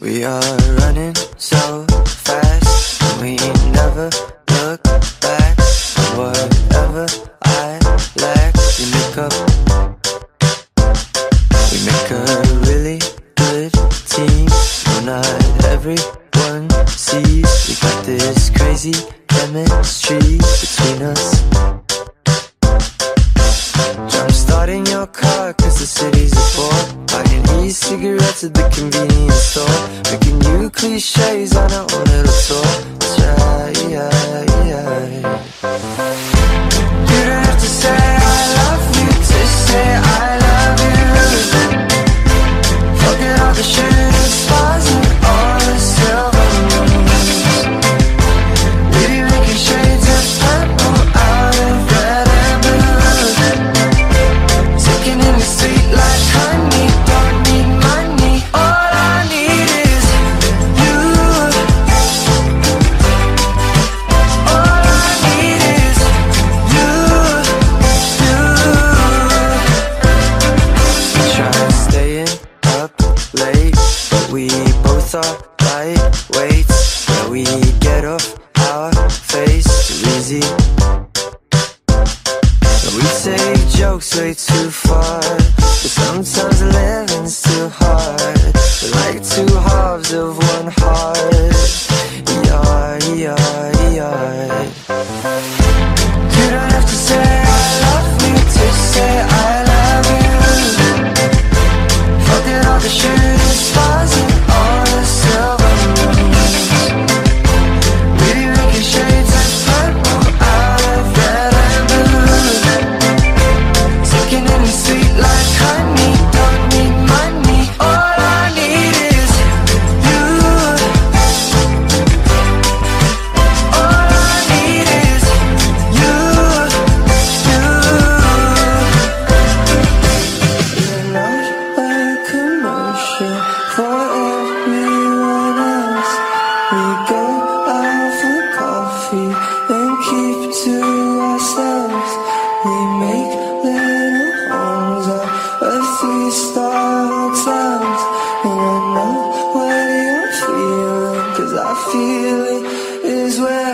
We are running so fast, we never look back. Whatever I lack, we make up. We make a really good team. No, not everyone sees we got this crazy chemistry between us. Buying e-cigarettes at the convenience store. Making new cliches on our own little tour yeah, yeah late, we both are lightweights. Yeah, we get off our face too easy. We take jokes way too far But sometimes living's too hard We're like two halves of one feeling is where